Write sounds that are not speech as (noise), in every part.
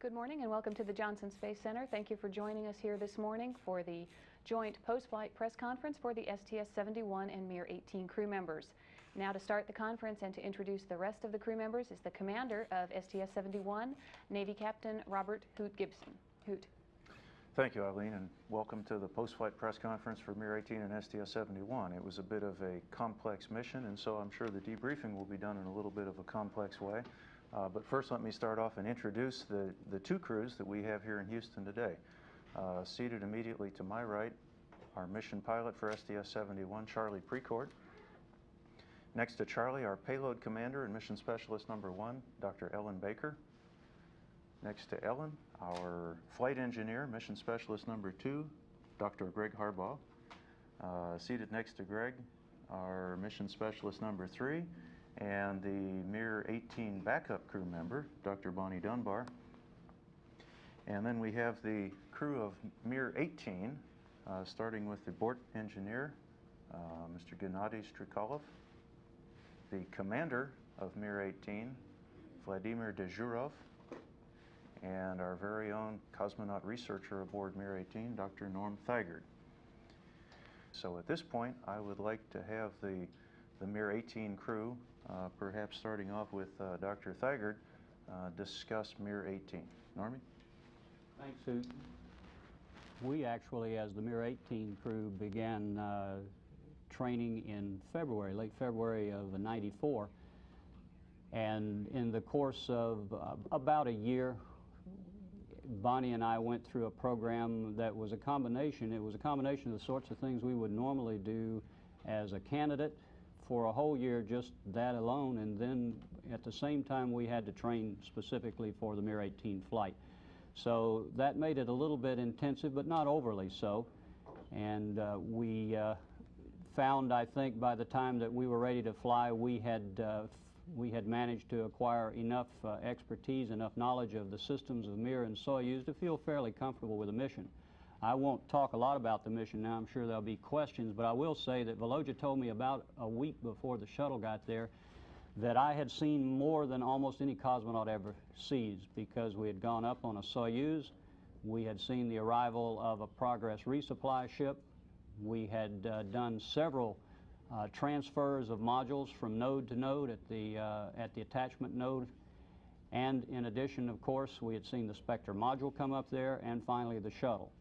Good morning and welcome to the Johnson Space Center. Thank you for joining us here this morning for the joint post-flight press conference for the STS-71 and Mir 18 crew members. Now to start the conference and to introduce the rest of the crew members is the commander of STS-71, Navy Captain Robert Hoot Gibson. Hoot. Thank you, Eileen, and welcome to the post-flight press conference for Mir 18 and STS-71. It was a bit of a complex mission, and so I'm sure the debriefing will be done in a little bit of a complex way. Uh, but first, let me start off and introduce the, the two crews that we have here in Houston today. Uh, seated immediately to my right, our mission pilot for STS-71, Charlie Precourt. Next to Charlie, our payload commander and mission specialist number one, Dr. Ellen Baker. Next to Ellen, our flight engineer, mission specialist number two, Dr. Greg Harbaugh. Uh, seated next to Greg, our mission specialist number three, and the Mir 18 backup crew member, Dr. Bonnie Dunbar. And then we have the crew of Mir 18, uh, starting with the Bort engineer, uh, Mr. Gennady Strekalov, the commander of Mir 18, Vladimir Dezhurov, and our very own cosmonaut researcher aboard Mir 18, Dr. Norm Thagard. So at this point, I would like to have the, the Mir 18 crew, perhaps starting off with uh, Dr. Thagard, uh, discuss Mir 18. Normie? Thanks, Sue. We actually, as the Mir 18 crew, began uh, training in February, late February of 94. And in the course of uh, about a year, Bonnie and I went through a program that was a combination. It was a combination of the sorts of things we would normally do as a candidate for a whole year, just that alone, and then at the same time we had to train specifically for the Mir 18 flight. So that made it a little bit intensive, but not overly so. And uh, we uh, found, I think, by the time that we were ready to fly, we had uh, we had managed to acquire enough uh, expertise, enough knowledge of the systems of Mir and Soyuz to feel fairly comfortable with the mission. I won't talk a lot about the mission now. I'm sure there'll be questions, but I will say that Volodya told me about a week before the shuttle got there that I had seen more than almost any cosmonaut ever sees because we had gone up on a Soyuz, we had seen the arrival of a Progress resupply ship, we had uh, done several uh, transfers of modules from node to node at the, uh, at the attachment node. And in addition, of course, we had seen the Spektr module come up there and finally the shuttle.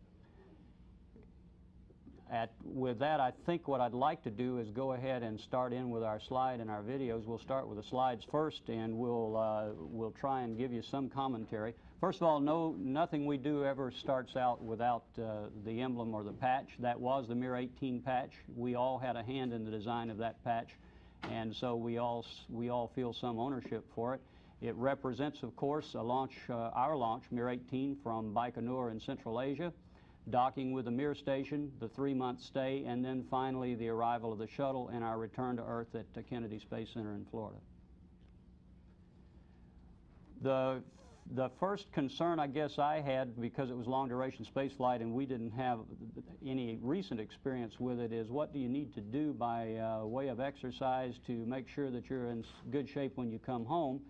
At, with that, I think what I'd like to do is go ahead and start in with our slide and our videos. We'll start with the slides first, and we'll, uh, we'll try and give you some commentary. First of all, no, nothing we do ever starts out without uh, the emblem or the patch. That was the Mir 18 patch. We all had a hand in the design of that patch, and so we all, we all feel some ownership for it. It represents, of course, a launch, uh, our launch, Mir 18, from Baikonur in Central Asia docking with the Mir station, the three-month stay, and then finally the arrival of the shuttle and our return to Earth at Kennedy Space Center in Florida. The, the first concern I guess I had, because it was long-duration space flight and we didn't have any recent experience with it, is what do you need to do by uh, way of exercise to make sure that you're in good shape when you come home?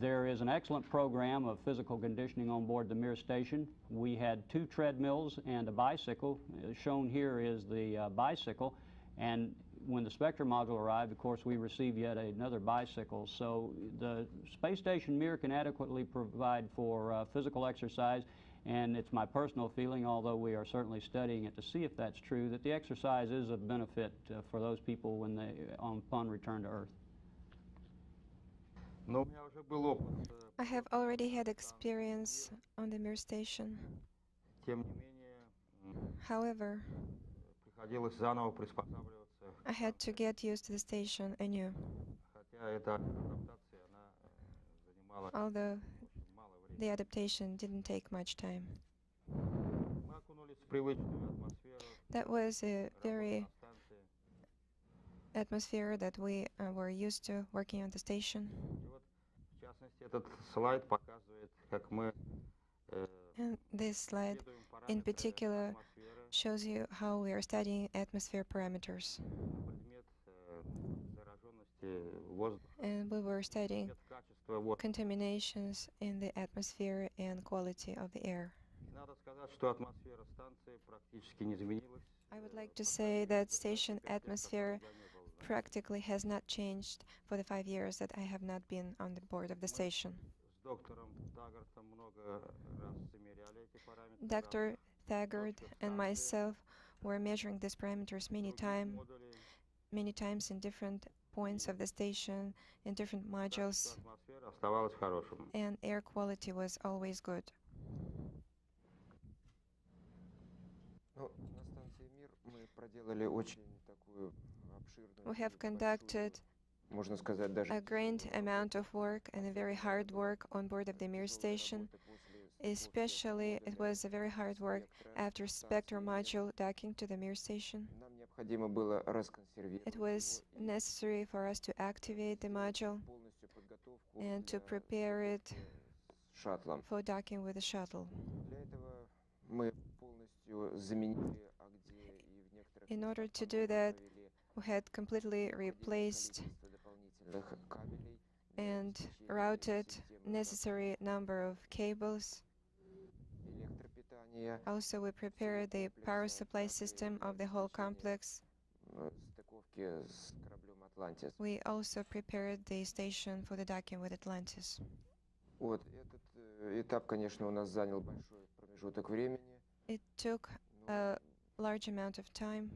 There is an excellent program of physical conditioning on board the Mir station. We had two treadmills and a bicycle. Uh, shown here is the uh, bicycle. And when the Spektr module arrived, of course, we received yet another bicycle. So the space station Mir can adequately provide for uh, physical exercise. And it's my personal feeling, although we are certainly studying it to see if that's true, that the exercise is of benefit uh, for those people when they, on, upon return to Earth. I have already had experience on the Mir station. However, I had to get used to the station anew. Although the adaptation didn't take much time. That was a very atmosphere that we uh, were used to working on the station. And this slide in particular shows you how we are studying atmosphere parameters. And we were studying contaminations in the atmosphere and quality of the air. I would like to say that station atmosphere practically has not changed for the five years that I have not been on the board of the station. Dr. Thagard and myself were measuring these parameters many times, many times in different points of the station, in different modules, and air quality was always good. We have conducted a great amount of work and a very hard work on board of the Mir station. Especially, it was a very hard work after Spektr module docking to the Mir station. It was necessary for us to activate the module and to prepare it for docking with the shuttle. In order to do that, who had completely replaced and routed necessary number of cables. Also, we prepared the power supply system of the whole complex. We also prepared the station for the docking with Atlantis. It took a large amount of time.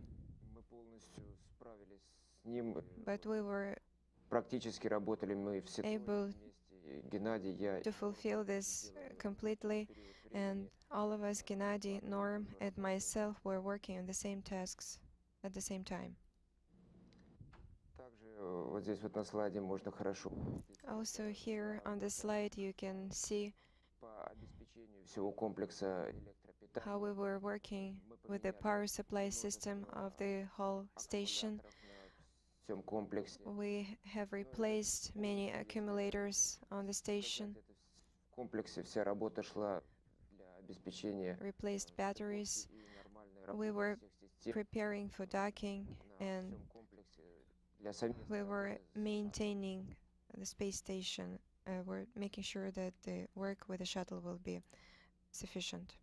but вот we were Практически работали мы все трое able вместе. и Геннадий, я. to fulfill this uh, completely, and all of us, Gennady, Norm, and myself, were working on the same tasks at the same time. Также э, вот здесь вот на слайде можно хорошо увидеть Also, here on the slide, you can see по обеспечению всего комплекса электропитания. how we were working Мы with the поменяли power supply множество system of the whole station. We have replaced many accumulators on the station. Replaced batteries. We were preparing for docking and we were maintaining the space station. Uh, we're making sure that the work with the shuttle will be sufficient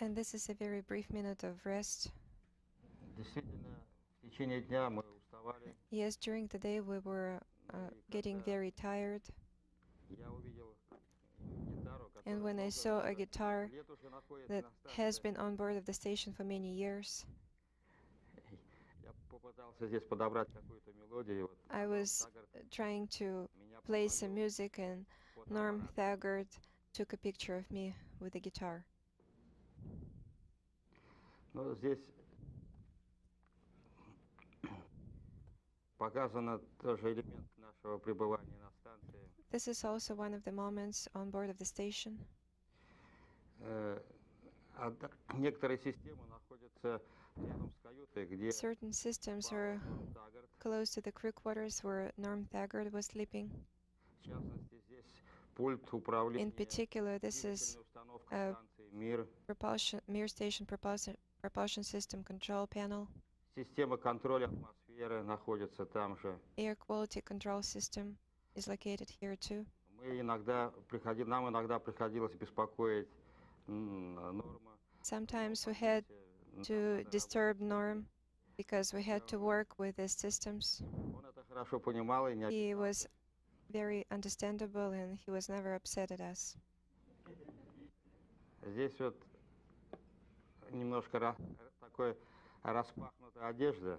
and this is a very brief minute of rest. Yes, during the day we were uh, getting very tired. And when I saw a guitar that has been on board of the station for many years, I was trying to play some music, and Norm Thagard took a picture of me with a guitar. Ну, здесь (coughs) показано тоже элемент нашего пребывания на станции. This is also one of the moments on board of the station. Э, одна- некоторые системы находятся рядом с каютой, где Certain systems are спал Таггарт. close to the crew quarters where Norm Thagard was sleeping. В частности, здесь пульт управления In particular, this is двигательной установкой uh, станции МИР, propulsion, Mir Station propulsion, propulsion system control panel, система контроля атмосферы находится там же. air quality control system is located here too. Мы иногда приходи, нам иногда приходилось беспокоить м, Норма. Sometimes we в had процессе to нормальной disturb Norm because we had to work with the systems. работы. Он это хорошо понимал и не He обижался. was very understandable and he was never upset at us. Здесь вот немножко такой распахнутая одежда,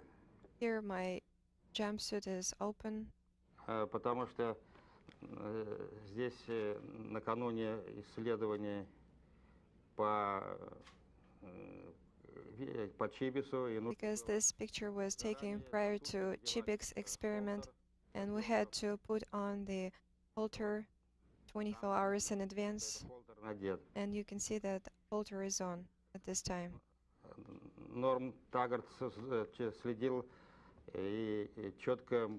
Here my jumpsuit is open э, потому что э, здесь э, накануне исследований по, э, по Чибису и because this picture was taken prior to Chibik's э, experiment and we had to put on the halter 24 hours in advance and you can see that halter is on at this time. Норм Таггарт с- с- э, че- следил и, четко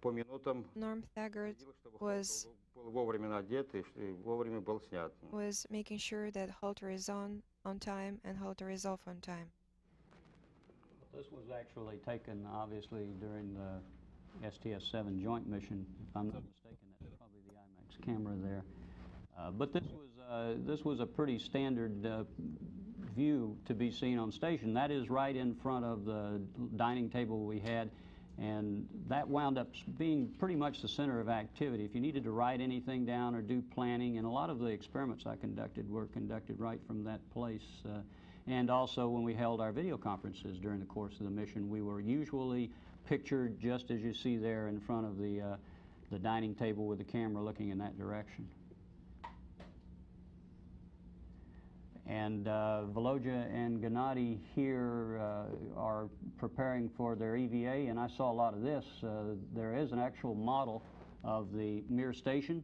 по минутам Norm Thagard следил, чтобы was холтер был был вовремя надет и ш- и вовремя был снят. was making sure that halter is on on time and halter is off on time. This was actually taken, obviously, during the STS-7 joint mission. If I'm not mistaken, that's probably the IMAX camera there. Uh, But this was, uh, this was a pretty standard uh, view to be seen on station. That is right in front of the dining table we had, and that wound up being pretty much the center of activity. If you needed to write anything down or do planning, and a lot of the experiments I conducted were conducted right from that place. uh, And also, when we held our video conferences during the course of the mission, we were usually pictured just as you see there in front of the, uh, the dining table with the camera looking in that direction. And uh, Volodya and Gennady here uh, are preparing for their EVA, and I saw a lot of this. Uh, there is an actual model of the Mir station,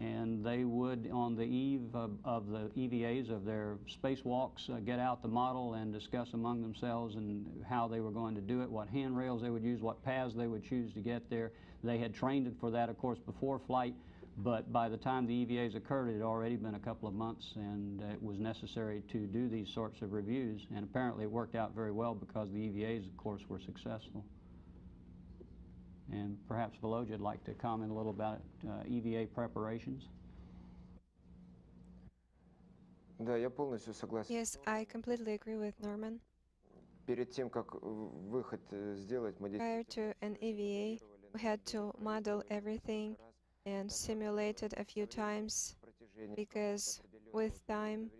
and they would, on the eve of, of the EVAs of their spacewalks, uh, get out the model and discuss among themselves and how they were going to do it, what handrails they would use, what paths they would choose to get there. They had trained for that, of course, before flight, but by the time the EVAs occurred, it had already been a couple of months and it was necessary to do these sorts of reviews. And apparently it worked out very well because the EVAs, of course, were successful. And perhaps Volodya would like to comment a little about uh, EVA preparations. Yes, I completely agree with Norman. Prior to an EVA, we had to model everything and simulated a few times because with time,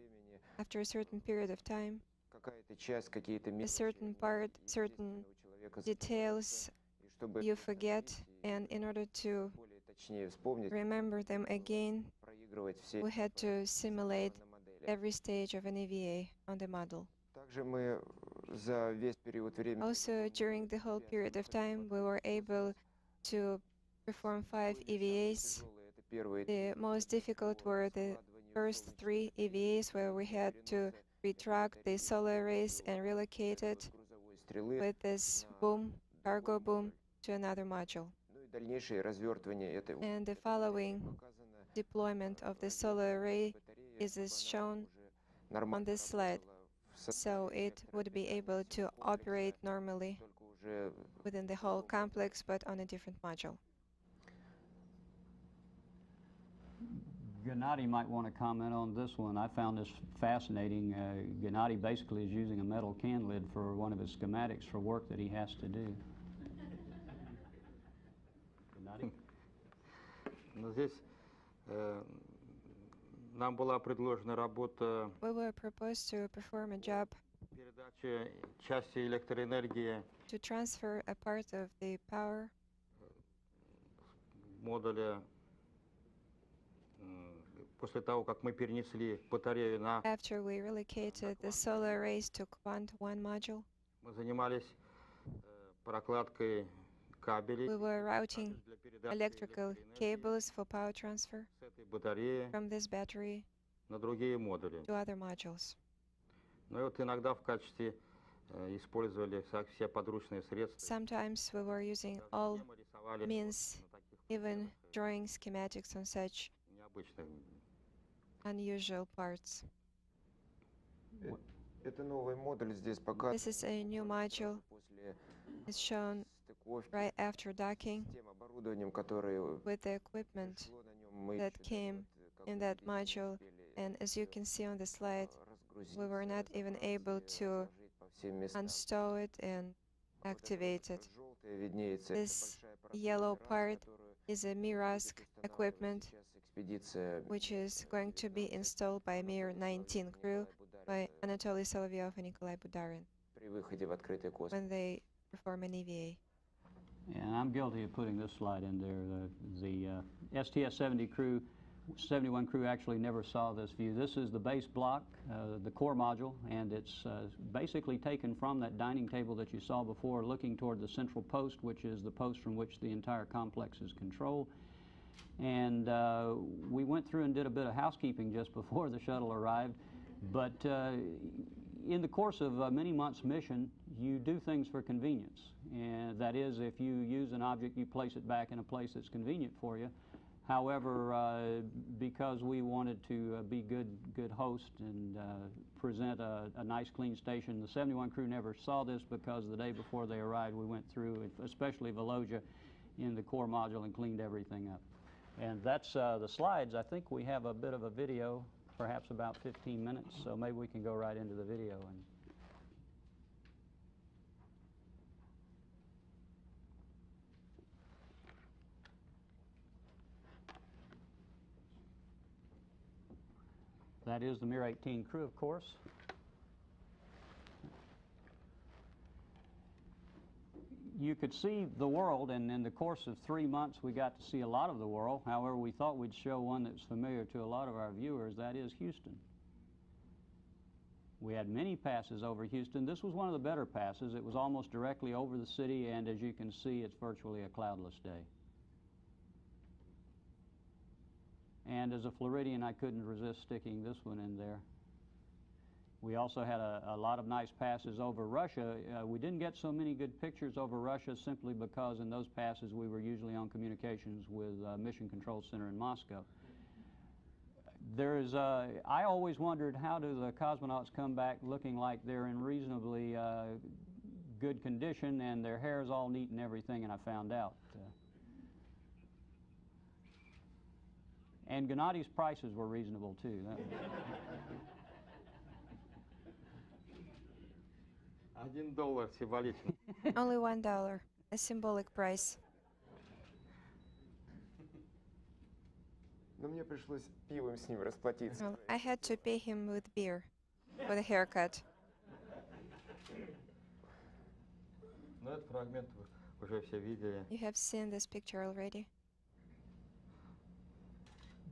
after a certain period of time, a certain part, certain details you forget, and in order to remember them again, we had to simulate every stage of an EVA on the model. Also, during the whole period of time, we were able to perform five EVAs. The most difficult were the first three EVAs, where we had to retract the solar arrays and relocate it with this boom, cargo boom, to another module. And the following deployment of the solar array is as shown on this slide, so it would be able to operate normally within the whole complex, but on a different module. Gennady might want to comment on this one. I found this fascinating. Uh, Gennady basically is using a metal can lid for one of his schematics for work that he has to do. Gennady? Но здесь э, нам была предложена работа We were proposed to perform a job передачи части электроэнергии to transfer a part of the power модуля м, после того, как мы перенесли батарею на... after we relocated the solar arrays to Quant 1 module. Мы занимались э, прокладкой кабелей We were routing electrical cables for power transfer с этой батареи from this battery на другие модули. to other modules. Ну и вот иногда в качестве э, использовали все подручные средства. Sometimes we were using all means, even drawing schematics on such необычных unusual parts. This is a new module. It's shown right after docking with the equipment that came in that module. And as you can see on the slide, we were not even able to install it and activate it. This yellow part is a Mirask equipment which is going to be installed by Mir-19 crew by Anatoly Solovyov and Nikolai Budarin when they perform an EVA. And I'm guilty of putting this slide in there. The, the uh, STS-70 crew, 71 crew actually never saw this view. This is the base block, uh, the core module, and it's uh, basically taken from that dining table that you saw before, looking toward the central post, which is the post from which the entire complex is controlled. And uh, we went through and did a bit of housekeeping just before the shuttle arrived. But uh, in the course of a many months mission, you do things for convenience. And that is, if you use an object, you place it back in a place that's convenient for you. However, uh, because we wanted to uh, be good, good hosts and uh, present a, a nice clean station, the 71 crew never saw this because the day before they arrived, we went through, especially Volodya, in the core module and cleaned everything up. And that's uh, the slides. I think we have a bit of a video, perhaps about 15 minutes, so maybe we can go right into the video. And That is the Mir 18 crew, of course. You could see the world, and in the course of three months, we got to see a lot of the world. However, we thought we'd show one that's familiar to a lot of our viewers, that is Houston. We had many passes over Houston. This was one of the better passes. It was almost directly over the city, and as you can see, it's virtually a cloudless day. And as a Floridian, I couldn't resist sticking this one in there. We also had a, a lot of nice passes over Russia. Uh, we didn't get so many good pictures over Russia simply because in those passes we were usually on communications with uh, Mission Control Center in Moscow. There is, uh, I always wondered how do the cosmonauts come back looking like they're in reasonably uh, good condition and their hair is all neat and everything, and I found out. Uh, And Gennadi's prices were reasonable too. Один доллар символично. Only one dollar, a symbolic price. Но мне пришлось пивом с ним расплатиться. Well, I had to pay him with beer for the haircut. Но этот фрагмент вы уже все видели. You have seen this picture already.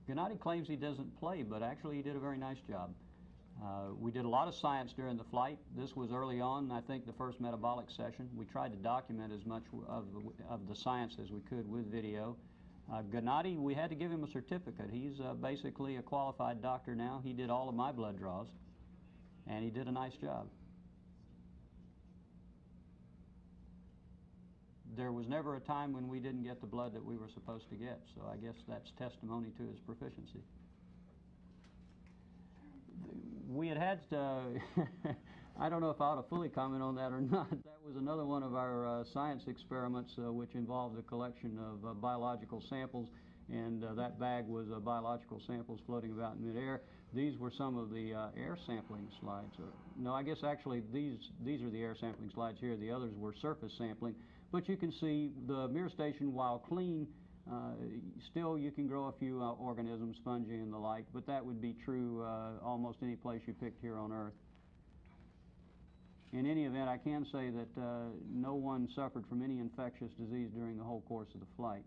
Gennady claims he doesn't play, but actually he did a very nice job. Uh, we did a lot of science during the flight. This was early on, I think, the first metabolic session. We tried to document as much of the, of the science as we could with video. Uh, Gennady, we had to give him a certificate. He's uh, basically a qualified doctor now. He did all of my blood draws, and he did a nice job. There was never a time when we didn't get the blood that we were supposed to get, so I guess that's testimony to his proficiency. We had had, uh, (laughs) I don't know if I ought to fully comment on that or (laughs) not. That was another one of our uh, science experiments uh, which involved the collection of uh, biological samples, and uh, that bag was uh, biological samples floating about in midair. These were some of the uh, air sampling slides. Uh, no, I guess actually these, these are the air sampling slides here. The others were surface sampling. But you can see the Mir station, while clean, uh, uh, still you can grow a few uh, organisms, fungi and the like, but that would be true uh, almost any place you picked here on Earth. In any event, I can say that no one suffered from any infectious disease during the whole course of the flight.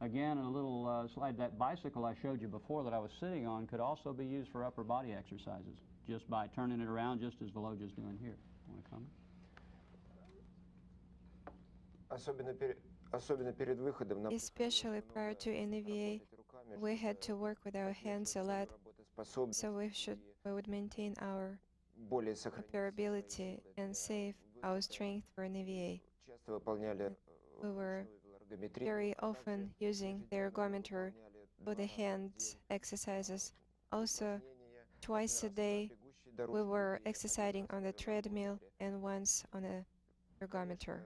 Again, a little slide, that bicycle I showed you before that I was sitting on could also be used for upper body exercises just by turning it around just as Volodya's doing here. Want to comment? Especially prior to an EVA, we had to work with our hands a lot, so we should we would maintain our operability and save our strength for an EVA. We were very often using the ergometer for the hands exercises. Also, twice a day we were exercising on the treadmill and once on the ergometer.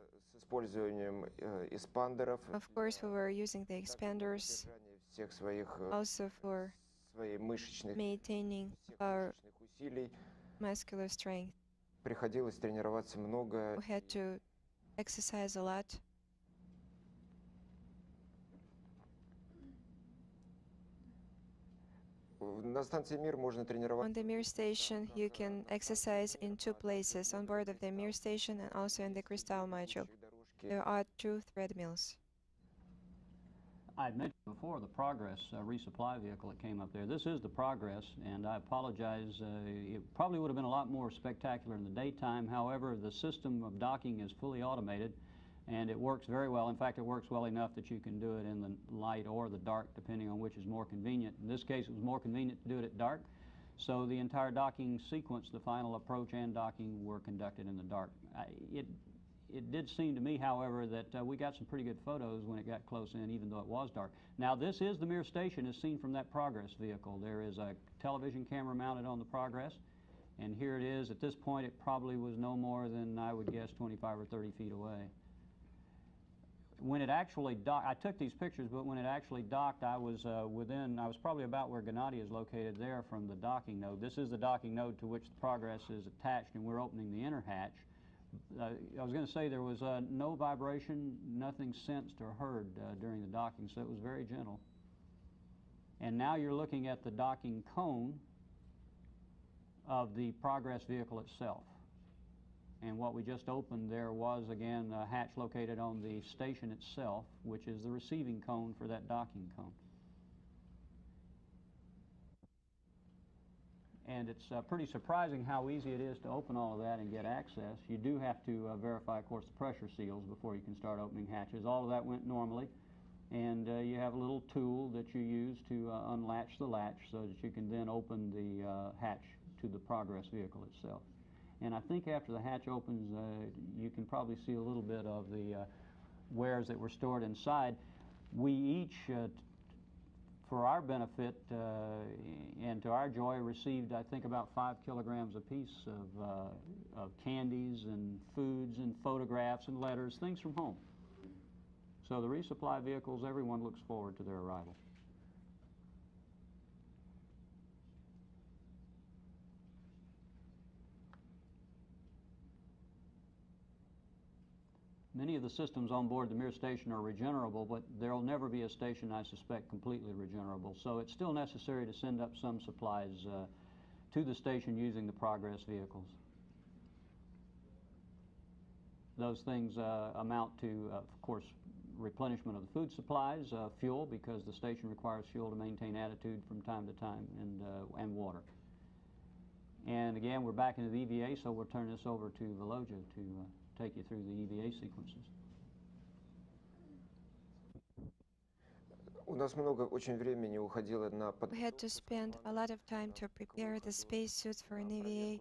Использованием э, эспандеров. Of course, we were using the expanders всех своих э, also for своей мышечных, maintaining our усилий. muscular strength. Приходилось тренироваться много. We had to exercise a lot. На станции Мир можно On тренироваться. the Mir station, you can exercise in two places on board of the Mir station and also in the Crystal module. There are two treadmills. I mentioned before the Progress uh, resupply vehicle that came up there. This is the Progress, and I apologize. Uh, it probably would have been a lot more spectacular in the daytime. However, the system of docking is fully automated, and it works very well. In fact, it works well enough that you can do it in the light or the dark, depending on which is more convenient. In this case, it was more convenient to do it at dark, so the entire docking sequence, the final approach and docking, were conducted in the dark. I, it it did seem to me, however, that uh, we got some pretty good photos when it got close in, even though it was dark. Now, this is the Mir station as seen from that Progress vehicle. There is a television camera mounted on the Progress, and here it is. At this point, it probably was no more than, I would guess, 25 or 30 feet away. When it actually docked, I took these pictures, but when it actually docked, I was uh, within, I was probably about where Gennady is located there from the docking node. This is the docking node to which the Progress is attached, and we're opening the inner hatch. Uh, I was going to say there was uh, no vibration, nothing sensed or heard uh, during the docking, so it was very gentle. And now you're looking at the docking cone of the Progress vehicle itself. And what we just opened there was, again, a hatch located on the station itself, which is the receiving cone for that docking cone. And it's uh, pretty surprising how easy it is to open all of that and get access. You do have to uh, verify, of course, the pressure seals before you can start opening hatches. All of that went normally. And uh, you have a little tool that you use to uh, unlatch the latch so that you can then open the uh, hatch to the Progress vehicle itself. And I think after the hatch opens, uh, you can probably see a little bit of the wares that were stored inside. We each, for our benefit uh, and to our joy, received, I think, about five kilograms apiece of, uh, of candies and foods and photographs and letters, things from home. So the resupply vehicles, everyone looks forward to their arrival. Many of the systems on board the Mir station are regenerable, but there will never be a station, I suspect, completely regenerable. So it's still necessary to send up some supplies uh, to the station using the Progress vehicles. Those things uh, amount to, uh, of course, replenishment of the food supplies, uh, fuel, because the station requires fuel to maintain attitude from time to time, and, uh, and water. And again, we're back into the EVA, so we'll turn this over to Volodya to uh, take you through the EVA sequences. We had to spend a lot of time to prepare the spacesuit for an EVA,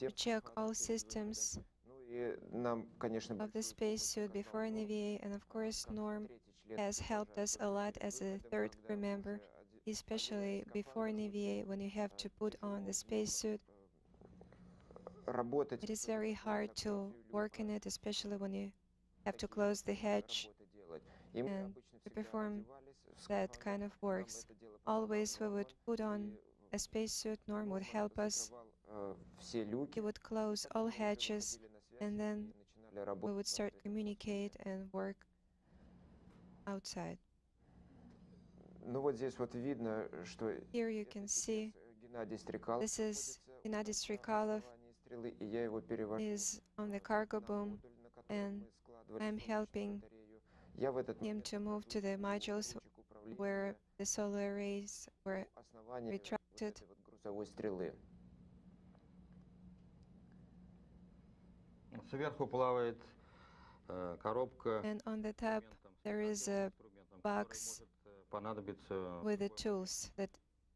to check all systems of the spacesuit before an EVA, and of course Norm has helped us a lot as a third crew member, especially before an EVA when you have to put on the spacesuit работать. It is very hard to work in it, especially when you have to close the hedge and to perform that kind of works. Always we would put on a spacesuit. Norm would help us. He would close all hatches, and then we would start communicate and work outside. Here you can see this is Gennady Strekalov is on the cargo boom, and I'm helping him to move to the modules where the solar arrays were retracted. And on the top there is a box with the tools that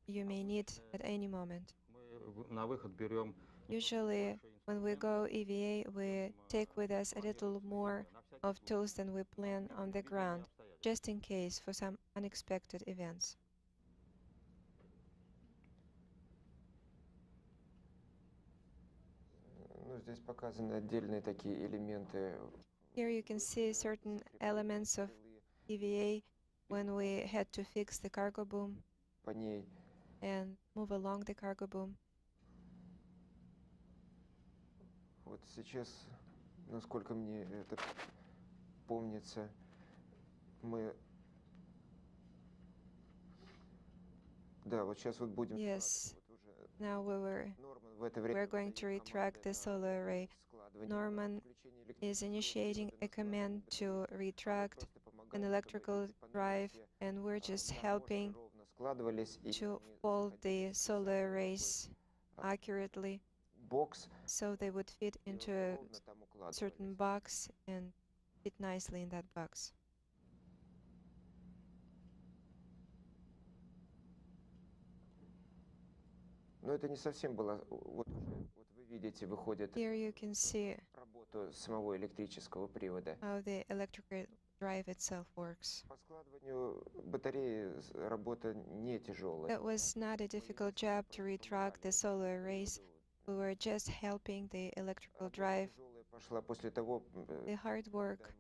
you may need at any moment. Usually, when we go EVA, we take with us a little more of tools than we plan on the ground, just in case for some unexpected events. Here you can see certain elements of EVA when we had to fix the cargo boom and move along the cargo boom. Вот сейчас, насколько мне это помнится, мы... Да, вот сейчас вот будем Yes. складывать вот уже Now we were Норман в это время we're going to выдает retract команды the solar array. на складывание, Norman включение is электрического initiating привода a на command складывание. to Мы retract просто помогаем, an чтобы electrical эти панели drive, все, and we're а, just нормально, helping ровно складывались, и to они fold заходили the в solar такой arrays accurately бокс so they would fit into a certain box and fit nicely in that box. Here you can see How the electrical drive itself works. It was not a difficult job to retract the solar arrays. We were just helping the electrical drive. The hard work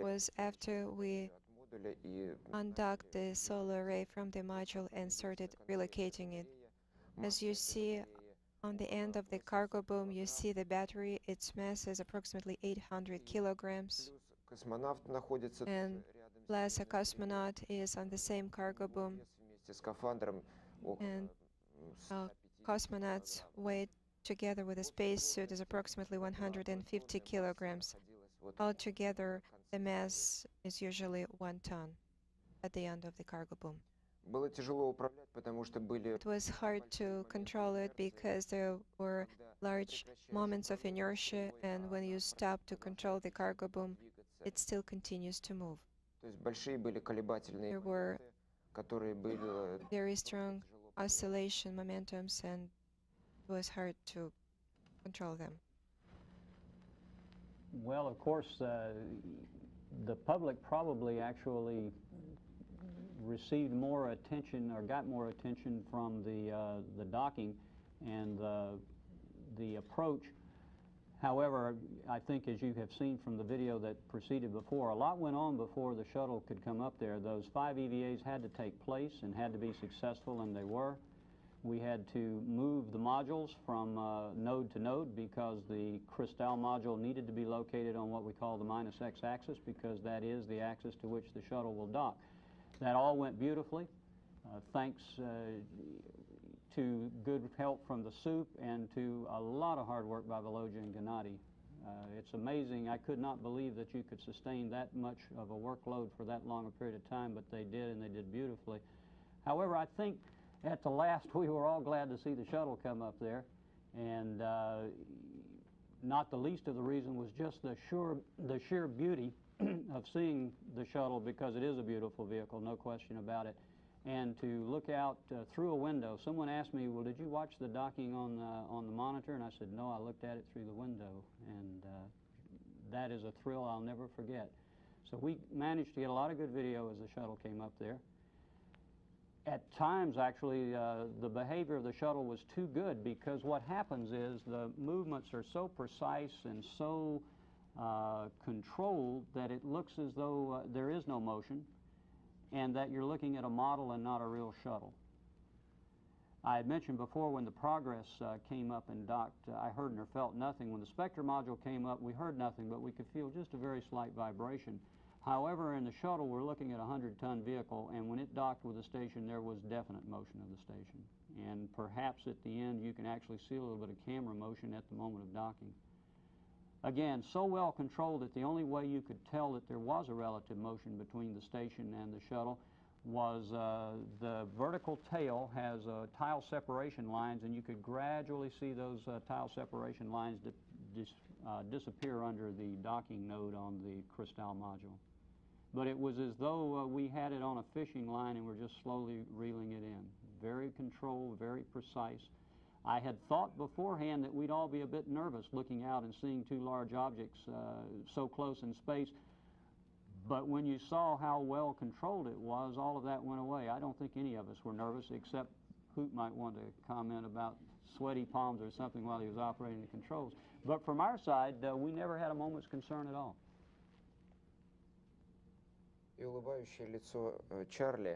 was after we undocked the solar array from the module and started relocating it. As you see on the end of the cargo boom, you see the battery. Its mass is approximately 800 kilograms. And plus a cosmonaut is on the same cargo boom. And a cosmonaut's weight together with a spacesuit is approximately 150 kilograms. Altogether, the mass is usually one ton at the end of the cargo boom. It was hard to control it because there were large moments of inertia, and when you stop to control the cargo boom, it still continues to move. There were very strong oscillation momentums, and it was hard to control them. Well, of course, uh, the public probably actually received more attention or got more attention from the uh, the docking and uh, the approach. However, I think as you have seen from the video that preceded before, a lot went on before the shuttle could come up there. Those five EVAs had to take place and had to be successful, and they were. We had to move the modules from uh, node to node because the Kristall module needed to be located on what we call the minus x axis because that is the axis to which the shuttle will dock. That all went beautifully, uh, thanks uh, to good help from the soup and to a lot of hard work by Volodya and Gennady. Uh, it's amazing. I could not believe that you could sustain that much of a workload for that long a period of time, but they did, and they did beautifully. However, I think at the last (laughs) we were all glad to see the shuttle come up there, and uh, not the least of the reason was just the sure the sheer beauty (clears throat) of seeing the shuttle because it is a beautiful vehicle, no question about it. And to look out uh, through a window. Someone asked me, "Well, did you watch the docking on the on the monitor?" And I said, "No, I looked at it through the window." And uh, that is a thrill I'll never forget. So we managed to get a lot of good video as the shuttle came up there. At times, actually, uh, the behavior of the shuttle was too good because what happens is the movements are so precise and so uh, controlled that it looks as though uh, there is no motion and that you're looking at a model and not a real shuttle. I had mentioned before when the Progress uh, came up and docked, uh, I heard or felt nothing. When the Spektr module came up, we heard nothing, but we could feel just a very slight vibration. However, in the shuttle, we're looking at a 100-ton vehicle, and when it docked with the station, there was definite motion of the station. And perhaps at the end, you can actually see a little bit of camera motion at the moment of docking. Again, so well controlled that the only way you could tell that there was a relative motion between the station and the shuttle was uh, the vertical tail has uh, tile separation lines, and you could gradually see those uh, tile separation lines di dis uh, disappear under the docking node on the Kristall module. But it was as though uh, we had it on a fishing line and we're just slowly reeling it in. Very controlled, very precise. I had thought beforehand that we'd all be a bit nervous looking out and seeing two large objects uh, so close in space. But when you saw how well controlled it was, all of that went away. I don't think any of us were nervous, except Hoot might want to comment about sweaty palms or something while he was operating the controls. But from our side, uh, we never had a moment's concern at all.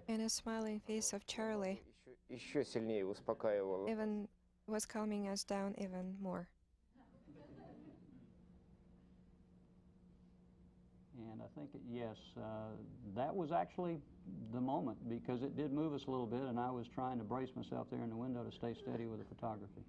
And a smiling face of Charlie even was calming us down even more. And I think, yes, uh, that was actually the moment because it did move us a little bit, and I was trying to brace myself there in the window to stay steady with the photography.